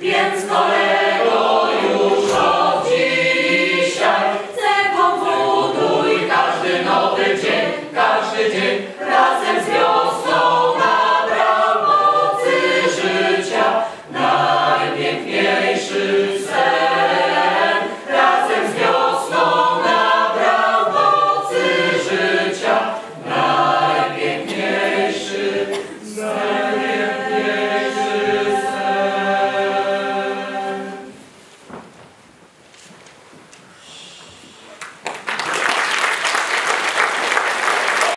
Więc kolej